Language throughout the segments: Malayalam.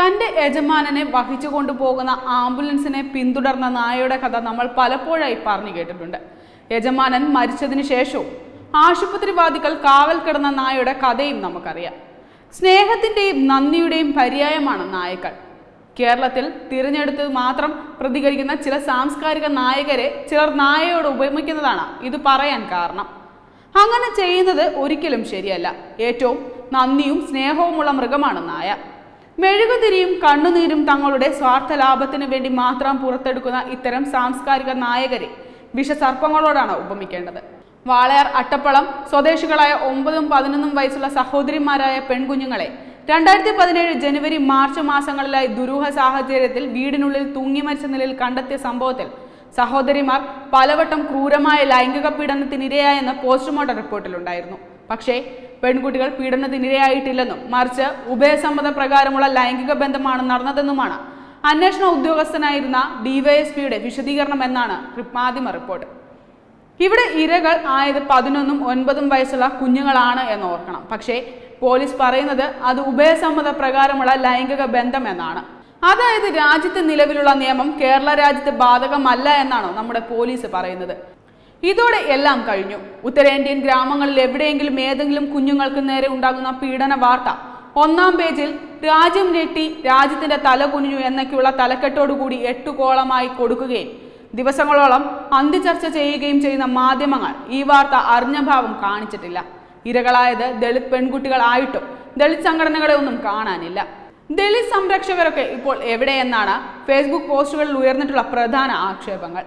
തന്റെ യജമാനനെ വഹിച്ചു കൊണ്ടുപോകുന്ന ആംബുലൻസിനെ പിന്തുടർന്ന നായയുടെ കഥ നമ്മൾ പലപ്പോഴായി പറഞ്ഞു കേട്ടിട്ടുണ്ട്. യജമാനൻ മരിച്ചതിന് ശേഷവും ആശുപത്രിവാദികൾ കാവൽ കിടന്ന നായയുടെ കഥയും നമുക്കറിയാം. സ്നേഹത്തിന്റെയും നന്ദിയുടെയും പര്യായമാണ് നായക്കൾ കേരളത്തിൽ തിരഞ്ഞെടുത്ത് മാത്രം പ്രതികരിക്കുന്ന ചില സാംസ്കാരിക നായകരെ ചിലർ നായയോട് ഉപമിക്കുന്നതാണ് ഇത് പറയാൻ കാരണം. അങ്ങനെ ചെയ്യുന്നത് ഒരിക്കലും ശരിയല്ല. ഏറ്റവും നന്ദിയും സ്നേഹവുമുള്ള മൃഗമാണ് നായ. മെഴുകുതിരിയും കണ്ണുനീരും തങ്ങളുടെ സ്വാർത്ഥ ലാഭത്തിന് വേണ്ടി മാത്രം പുറത്തെടുക്കുന്ന ഇത്തരം സാംസ്കാരിക നായകരെ വിഷസർപ്പങ്ങളോടാണ് ഉപമിക്കേണ്ടത്. വാളയാർ അട്ടപ്പളം സ്വദേശികളായ ഒമ്പതും പതിനൊന്നും വയസ്സുള്ള സഹോദരിമാരായ പെൺകുഞ്ഞുങ്ങളെ രണ്ടായിരത്തി പതിനേഴ് ജനുവരി മാർച്ച് മാസങ്ങളിലായി ദുരൂഹ സാഹചര്യത്തിൽ വീടിനുള്ളിൽ തൂങ്ങി മരിച്ച നിലയിൽ കണ്ടെത്തിയ സംഭവത്തിൽ സഹോദരിമാർ പലവട്ടം ക്രൂരമായ ലൈംഗിക പീഡനത്തിനിരയായെന്ന് പോസ്റ്റ്മോർട്ടം റിപ്പോർട്ടിലുണ്ടായിരുന്നു. പക്ഷേ പെൺകുട്ടികൾ പീഡനത്തിനിരയായിട്ടില്ലെന്നും മറിച്ച് ഉഭയസമ്മത പ്രകാരമുള്ള ലൈംഗിക ബന്ധമാണ് നടന്നതെന്നുമാണ് അന്വേഷണ ഉദ്യോഗസ്ഥനായിരുന്ന ഡിവൈഎസ്പിയുടെ വിശദീകരണം എന്നാണ് മാധ്യമ റിപ്പോർട്ട്. ഇവിടെ ഇരകൾ ആയത് പതിനൊന്നും ഒൻപതും വയസ്സുള്ള കുഞ്ഞുങ്ങളാണ് എന്ന് ഓർക്കണം. പക്ഷേ പോലീസ് പറയുന്നത് അത് ഉഭയസമ്മത പ്രകാരമുള്ള ലൈംഗിക ബന്ധം എന്നാണ്. അതായത് രാജ്യത്ത് നിലവിലുള്ള നിയമം കേരള രാജ്യത്ത് ബാധകമല്ല എന്നാണോ നമ്മുടെ പോലീസ് പറയുന്നത്? ഇതോടെ എല്ലാം കഴിഞ്ഞു. ഉത്തരേന്ത്യൻ ഗ്രാമങ്ങളിൽ എവിടെയെങ്കിലും ഏതെങ്കിലും കുഞ്ഞുങ്ങൾക്ക് നേരെ ഉണ്ടാകുന്ന പീഡന വാർത്ത. ഒന്നാം പേജിൽ രാജ്യം ഞെട്ടി രാജ്യത്തിന്റെ തല കുനിഞ്ഞു എന്നൊക്കെയുള്ള തലക്കെട്ടോടുകൂടി എട്ടുകോളമായി കൊടുക്കുകയും ദിവസങ്ങളോളം അന്തിചർച്ച ചെയ്യുകയും ചെയ്യുന്ന മാധ്യമങ്ങൾ ഈ വാർത്ത അറിഞ്ഞ ഭാവം കാണിച്ചിട്ടില്ല. ഇരകളായത് ദളിത് പെൺകുട്ടികളായിട്ടും ദളിത് സംഘടനകളെ ഒന്നും കാണാനില്ല. ദളിത് സംരക്ഷകരൊക്കെ ഇപ്പോൾ എവിടെയെന്നാണ് ഫേസ്ബുക്ക് പോസ്റ്റുകളിൽ ഉയർന്നിട്ടുള്ള പ്രധാന ആക്ഷേപങ്ങൾ.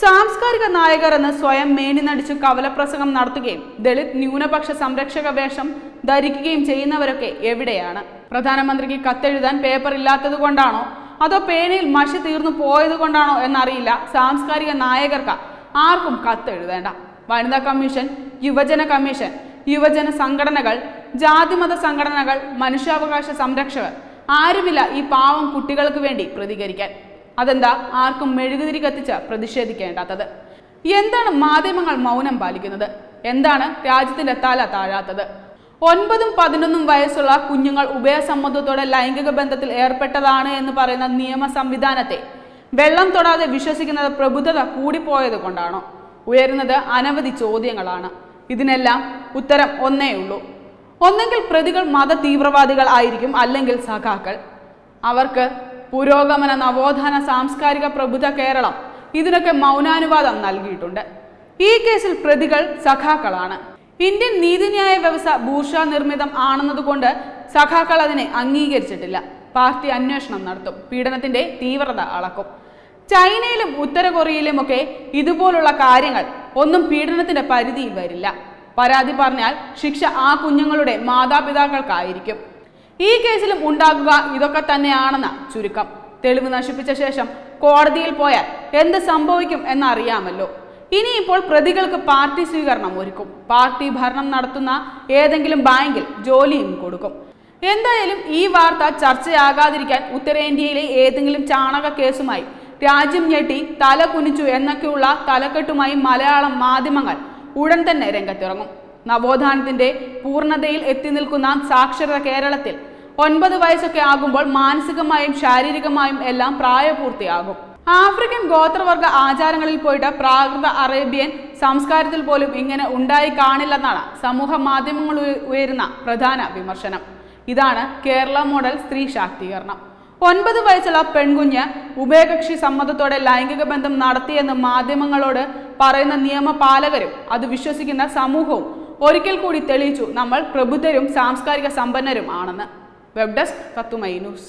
സാംസ്കാരിക നായകർ എന്ന് സ്വയം മേനി നടിച്ചു കവലപ്രസംഗം നടത്തുകയും ദളിത് ന്യൂനപക്ഷ സംരക്ഷക വേഷം ധരിക്കുകയും ചെയ്യുന്നവരൊക്കെ എവിടെയാണ്? പ്രധാനമന്ത്രിക്ക് കത്തെഴുതാൻ പേപ്പർ ഇല്ലാത്തത് കൊണ്ടാണോ? അതോ പേനയിൽ മഷി തീർന്നു പോയത് കൊണ്ടാണോ എന്നറിയില്ല സാംസ്കാരിക നായകർക്ക് ആർക്കും കത്തെഴുതേണ്ട. വനിതാ കമ്മീഷൻ യുവജന കമ്മീഷൻ യുവജന സംഘടനകൾ ജാതിമത സംഘടനകൾ മനുഷ്യാവകാശ സംരക്ഷകർ ആരുമില്ല ഈ പാവം കുട്ടികൾക്ക് വേണ്ടി പ്രതികരിക്കാൻ. അതെന്താ? ആർക്കും മെഴുകുതിരി കത്തിച്ച് പ്രതിഷേധിക്കേണ്ടാത്തത്. എന്താണ് മാധ്യമങ്ങൾ മൗനം പാലിക്കുന്നത്? എന്താണ് രാജ്യത്തിന്റെ തല താഴാത്തത്? ഒൻപതും പതിനൊന്നും വയസ്സുള്ള കുഞ്ഞുങ്ങൾ ഉഭയസമ്മതത്തോടെ ലൈംഗിക ബന്ധത്തിൽ ഏർപ്പെട്ടതാണ് എന്ന് പറയുന്ന നിയമ സംവിധാനത്തെ വെള്ളം തൊടാതെ വിശ്വസിക്കുന്നത് പ്രബുദ്ധത കൂടിപ്പോയത് കൊണ്ടാണോ? ഉയരുന്നത് അനവധി ചോദ്യങ്ങളാണ്. ഇതിനെല്ലാം ഉത്തരം ഒന്നേ ഉള്ളൂ. ഒന്നെങ്കിൽ പ്രതികൾ മത തീവ്രവാദികൾ ആയിരിക്കും അല്ലെങ്കിൽ സഖാക്കൾ. അവർക്ക് പുരോഗമന നവോത്ഥാന സാംസ്കാരിക പ്രബുദ്ധ കേരളം ഇതിനൊക്കെ മൗനാനുവാദം നൽകിയിട്ടുണ്ട്. ഈ കേസിൽ പ്രതികൾ സഖാക്കളാണ്. ഇന്ത്യൻ നീതിന്യായ വ്യവസ്ഥ ഭൂഷ നിർമ്മിതം ആണെന്നതുകൊണ്ട് സഖാക്കൾ അതിനെ അംഗീകരിച്ചിട്ടില്ല. പാർട്ടി അന്വേഷണം നടത്തും. പീഡനത്തിന്റെ തീവ്രത അളക്കും. ചൈനയിലും ഉത്തര കൊറിയയിലുമൊക്കെ ഇതുപോലുള്ള കാര്യങ്ങൾ ഒന്നും പീഡനത്തിന്റെ പരിധിയിൽ വരില്ല. പരാതി പറഞ്ഞാൽ ശിക്ഷ ആ കുഞ്ഞുങ്ങളുടെ മാതാപിതാക്കൾക്കായിരിക്കും. ഈ കേസിലും ഉണ്ടാകുക ഇതൊക്കെ തന്നെയാണെന്ന ചുരുക്കം. തെളിവ് നശിപ്പിച്ച ശേഷം കോടതിയിൽ പോയാൽ എന്ത് സംഭവിക്കും എന്നറിയാമല്ലോ. ഇനിയിപ്പോൾ പ്രതികൾക്ക് പാർട്ടി സ്വീകരണം ഒരുക്കും. പാർട്ടി ഭരണം നടത്തുന്ന ഏതെങ്കിലും ബാങ്കിൽ ജോലിയും കൊടുക്കും. എന്തായാലും ഈ വാർത്ത ചർച്ചയാകാതിരിക്കാൻ ഉത്തരേന്ത്യയിലെ ഏതെങ്കിലും ചാണക കേസുമായി രാജ്യം ഞെട്ടി തല കുനിച്ചു എന്നൊക്കെയുള്ള തലക്കെട്ടുമായി മലയാളം മാധ്യമങ്ങൾ ഉടൻ തന്നെ രംഗത്തിറങ്ങും. നവോത്ഥാനത്തിന്റെ പൂർണതയിൽ എത്തി നിൽക്കുന്ന സാക്ഷരത കേരളത്തിൽ ഒൻപത് വയസ്സൊക്കെ ആകുമ്പോൾ മാനസികമായും ശാരീരികമായും എല്ലാം പ്രായപൂർത്തിയാകും. ആഫ്രിക്കൻ ഗോത്രവർഗ ആചാരങ്ങളിൽ പോയിട്ട് പ്രാകൃത അറേബ്യൻ സംസ്കാരത്തിൽ പോലും ഇങ്ങനെ ഉണ്ടായി കാണില്ലെന്നാണ് സമൂഹ മാധ്യമങ്ങൾ ഉയ- ഉയരുന്ന പ്രധാന വിമർശനം. ഇതാണ് കേരള മോഡൽ സ്ത്രീ ശാക്തീകരണം. ഒൻപത് വയസ്സുള്ള പെൺകുഞ്ഞ് ഉഭയകക്ഷി സമ്മതത്തോടെ ലൈംഗിക ബന്ധം നടത്തിയെന്ന് മാധ്യമങ്ങളോട് പറയുന്ന നിയമപാലകരും അത് വിശ്വസിക്കുന്ന സമൂഹവും ഒരിക്കൽ കൂടി തെളിയിച്ചു നമ്മൾ പ്രബുദ്ധരും സാംസ്കാരിക സമ്പന്നരും ആണെന്ന്. Web desk കത്തുമൈ news